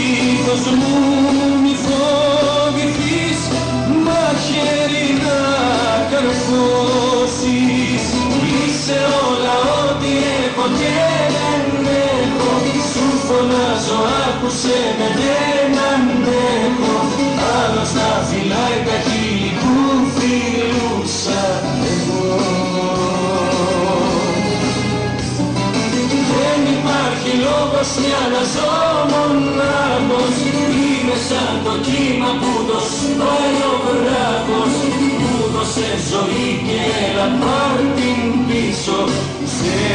Λίθος μου μη φοβηθείς μαχαίρι να καρφώσεις. Είσαι όλα ό,τι έχω και δεν έχω. Σου φωνάζω άκουσε με δεν αντέχω. Άλλος να φυλάει υπάρχει λόγος για να ζω μονάχος. Είμαι σαν το κύμα που το σπάει ο βράχος. Μου δώσε ζωή και έλα πάρ' την πίσω. Σε